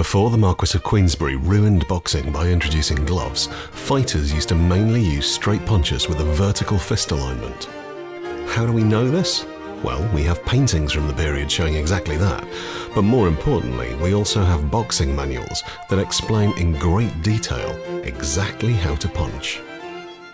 Before the Marquis of Queensberry ruined boxing by introducing gloves, fighters used to mainly use straight punches with a vertical fist alignment. How do we know this? Well, we have paintings from the period showing exactly that. But more importantly, we also have boxing manuals that explain in great detail exactly how to punch.